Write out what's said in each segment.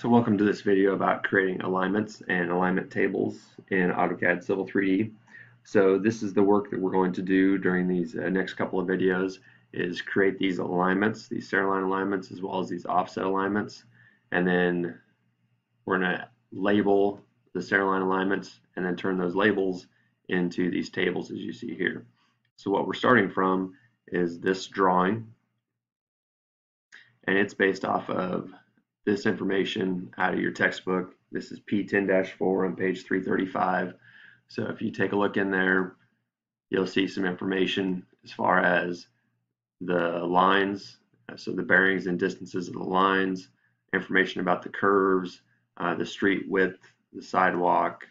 So welcome to this video about creating alignments and alignment tables in AutoCAD Civil 3D. So this is the work that we're going to do during these uh, next couple of videos is create these alignments, these centerline alignments as well as these offset alignments and then we're going to label the centerline alignments and then turn those labels into these tables as you see here. So what we're starting from is this drawing and it's based off of this information out of your textbook. This is P10-4 on page 335. So if you take a look in there, you'll see some information as far as the lines, so the bearings and distances of the lines, information about the curves, uh, the street width, the sidewalk,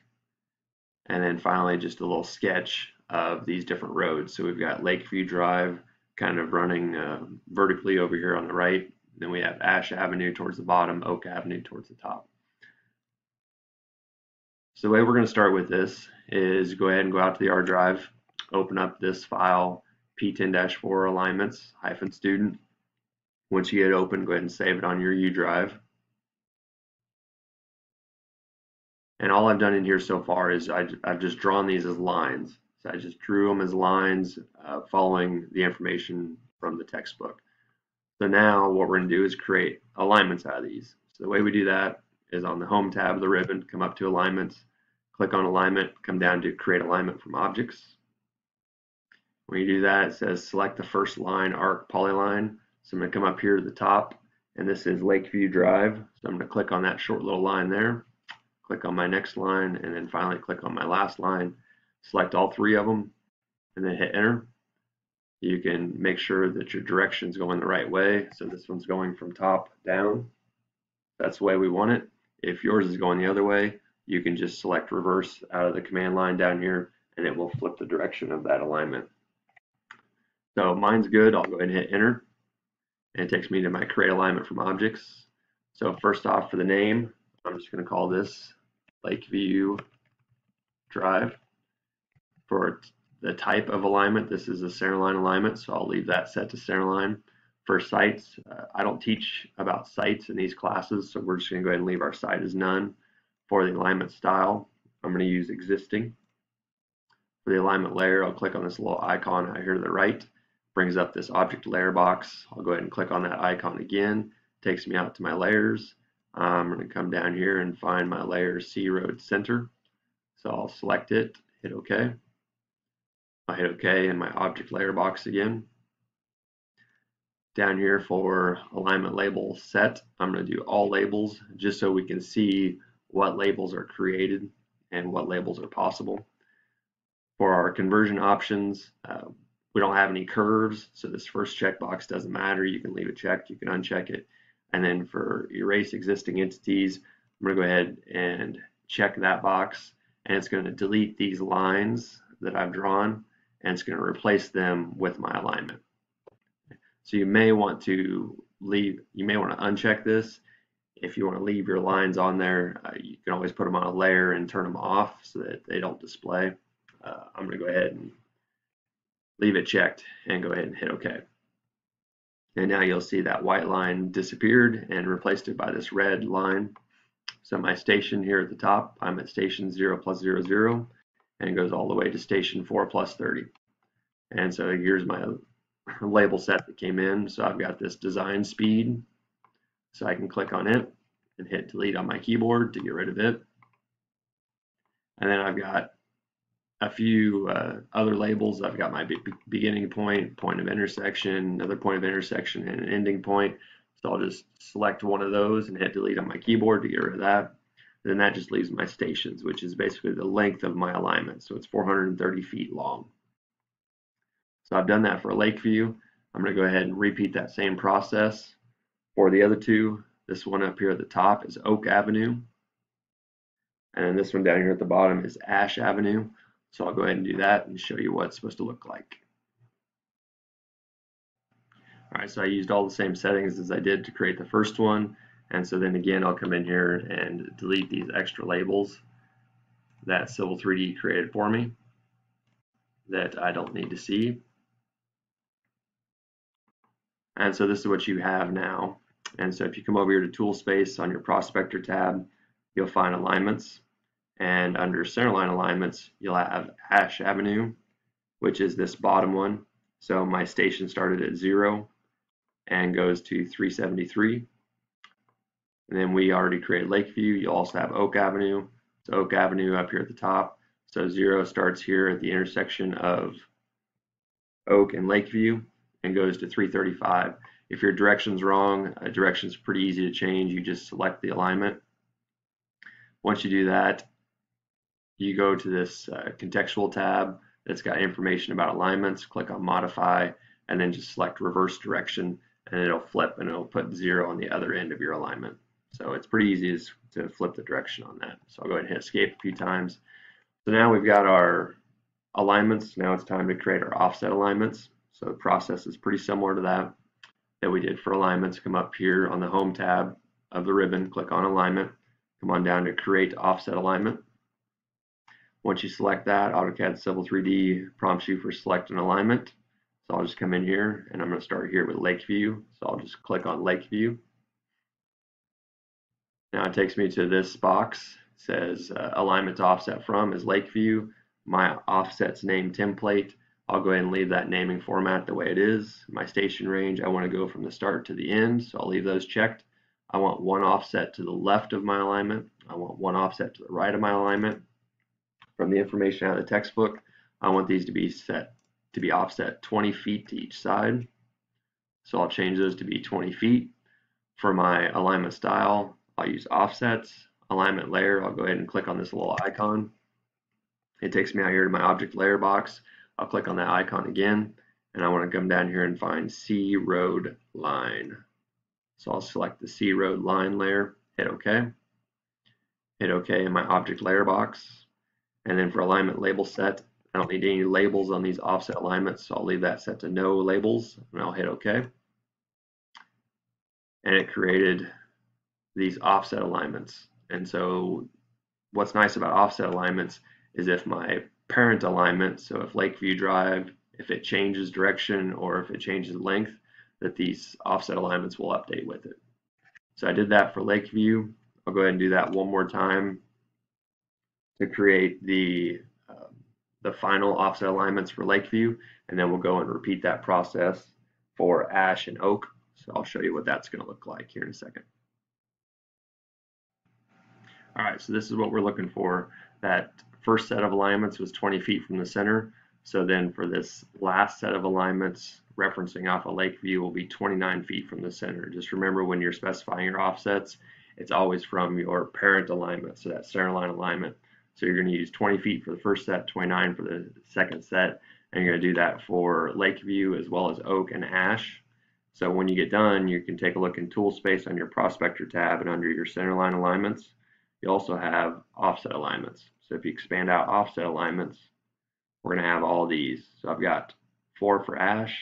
and then finally just a little sketch of these different roads. So we've got Lakeview Drive kind of running uh, vertically over here on the right, then we have Ash Avenue towards the bottom, Oak Avenue towards the top. So the way we're going to start with this is go ahead and go out to the R drive, open up this file, P10-4 alignments hyphen student. Once you get it open, go ahead and save it on your U drive. And all I've done in here so far is I, have just drawn these as lines. So I just drew them as lines uh, following the information from the textbook. So now what we're going to do is create alignments out of these. So the way we do that is on the Home tab of the ribbon, come up to Alignments, click on Alignment, come down to Create Alignment from Objects. When you do that, it says select the first line arc polyline. So I'm going to come up here to the top, and this is Lakeview Drive. So I'm going to click on that short little line there, click on my next line, and then finally click on my last line. Select all three of them, and then hit Enter. You can make sure that your direction's going the right way. So this one's going from top down. That's the way we want it. If yours is going the other way, you can just select reverse out of the command line down here and it will flip the direction of that alignment. So mine's good. I'll go ahead and hit enter. And it takes me to my create alignment from objects. So first off for the name, I'm just going to call this Lakeview Drive. For the type of alignment. This is a centerline alignment, so I'll leave that set to centerline. For sites, uh, I don't teach about sites in these classes, so we're just going to go ahead and leave our site as none. For the alignment style, I'm going to use existing. For the alignment layer, I'll click on this little icon out here to the right. Brings up this object layer box. I'll go ahead and click on that icon again. Takes me out to my layers. I'm going to come down here and find my layer C Road Center. So I'll select it, hit OK. I hit OK in my object layer box again. Down here for alignment label set, I'm going to do all labels just so we can see what labels are created and what labels are possible. For our conversion options, uh, we don't have any curves, so this first checkbox doesn't matter. You can leave it checked, you can uncheck it. And then for erase existing entities, I'm going to go ahead and check that box, and it's going to delete these lines that I've drawn and it's going to replace them with my alignment. So you may want to leave, you may want to uncheck this. If you want to leave your lines on there, uh, you can always put them on a layer and turn them off so that they don't display. Uh, I'm going to go ahead and leave it checked and go ahead and hit OK. And now you'll see that white line disappeared and replaced it by this red line. So my station here at the top, I'm at station 0 plus 0, 0 and goes all the way to station 4 plus 30. And so here's my label set that came in. So I've got this design speed. So I can click on it and hit delete on my keyboard to get rid of it. And then I've got a few uh, other labels. I've got my beginning point, point of intersection, another point of intersection, and an ending point. So I'll just select one of those and hit delete on my keyboard to get rid of that then that just leaves my stations, which is basically the length of my alignment. So it's 430 feet long. So I've done that for Lakeview. I'm going to go ahead and repeat that same process for the other two. This one up here at the top is Oak Avenue. And this one down here at the bottom is Ash Avenue. So I'll go ahead and do that and show you what it's supposed to look like. All right, so I used all the same settings as I did to create the first one. And so then again, I'll come in here and delete these extra labels that Civil 3D created for me that I don't need to see. And so this is what you have now And so if you come over here to tool space on your prospector tab, you'll find alignments. And under centerline alignments, you'll have Ash Avenue, which is this bottom one. So my station started at zero and goes to 373. And then we already created Lakeview. You also have Oak Avenue. So Oak Avenue up here at the top. So zero starts here at the intersection of Oak and Lakeview and goes to 335. If your direction's wrong, uh, direction's pretty easy to change. You just select the alignment. Once you do that, you go to this uh, contextual tab that's got information about alignments, click on modify, and then just select reverse direction, and it'll flip and it'll put zero on the other end of your alignment. So it's pretty easy to flip the direction on that. So I'll go ahead and hit escape a few times. So now we've got our alignments. Now it's time to create our offset alignments. So the process is pretty similar to that that we did for alignments. Come up here on the home tab of the ribbon, click on alignment, come on down to create offset alignment. Once you select that, AutoCAD Civil 3D prompts you for select an alignment. So I'll just come in here and I'm going to start here with Lakeview. So I'll just click on Lakeview. Now it takes me to this box. It says uh, alignment to offset from is Lakeview. My offset's name template. I'll go ahead and leave that naming format the way it is. My station range, I want to go from the start to the end, so I'll leave those checked. I want one offset to the left of my alignment. I want one offset to the right of my alignment. From the information out of the textbook, I want these to be set to be offset 20 feet to each side. So I'll change those to be 20 feet. For my alignment style, I'll use offsets. Alignment layer, I'll go ahead and click on this little icon. It takes me out here to my object layer box. I'll click on that icon again, and I want to come down here and find C road line. So I'll select the C road line layer, hit OK. Hit OK in my object layer box. And then for alignment label set, I don't need any labels on these offset alignments, so I'll leave that set to no labels, and I'll hit OK. And it created these offset alignments. And so what's nice about offset alignments is if my parent alignment, so if Lakeview Drive, if it changes direction or if it changes length, that these offset alignments will update with it. So I did that for Lakeview. I'll go ahead and do that one more time to create the uh, the final offset alignments for Lakeview, and then we'll go and repeat that process for Ash and Oak. So I'll show you what that's going to look like here in a second. All right, so this is what we're looking for. That first set of alignments was 20 feet from the center. So then for this last set of alignments, referencing off a of Lakeview will be 29 feet from the center. Just remember when you're specifying your offsets, it's always from your parent alignment, so that center line alignment. So you're going to use 20 feet for the first set, 29 for the second set, and you're going to do that for Lakeview as well as Oak and Ash. So when you get done, you can take a look in tool space on your prospector tab and under your center line alignments, you also have offset alignments. So if you expand out offset alignments, we're going to have all these. So I've got four for Ash,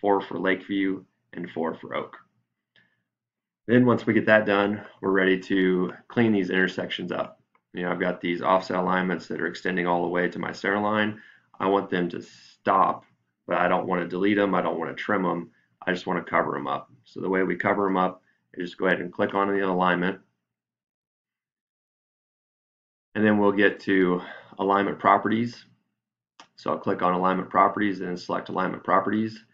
four for Lakeview, and four for Oak. Then once we get that done, we're ready to clean these intersections up. You know, I've got these offset alignments that are extending all the way to my center line. I want them to stop, but I don't want to delete them. I don't want to trim them. I just want to cover them up. So the way we cover them up is just go ahead and click on the alignment and then we'll get to alignment properties. So I'll click on alignment properties and select alignment properties.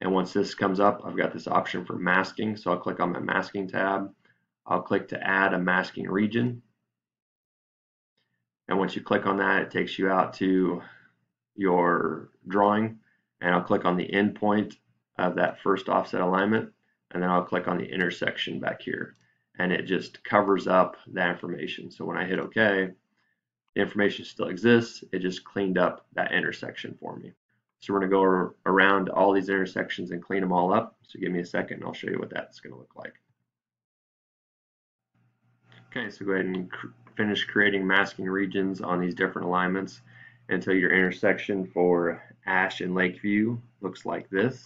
And once this comes up, I've got this option for masking. So I'll click on my masking tab. I'll click to add a masking region. And once you click on that, it takes you out to your drawing. And I'll click on the endpoint of that first offset alignment. And then I'll click on the intersection back here. And it just covers up that information. So when I hit OK, the information still exists. It just cleaned up that intersection for me. So we're going to go around all these intersections and clean them all up. So give me a second and I'll show you what that's going to look like. Okay, so go ahead and cr finish creating masking regions on these different alignments until your intersection for Ash and Lakeview looks like this.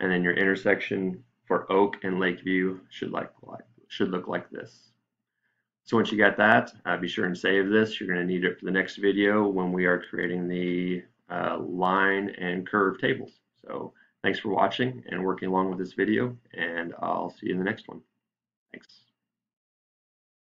And then your intersection for Oak and Lakeview should like, should look like this. So once you got that, uh, be sure and save this. You're going to need it for the next video when we are creating the uh, line and curve tables. So thanks for watching and working along with this video, and and I'll see you in the next one. Thanks.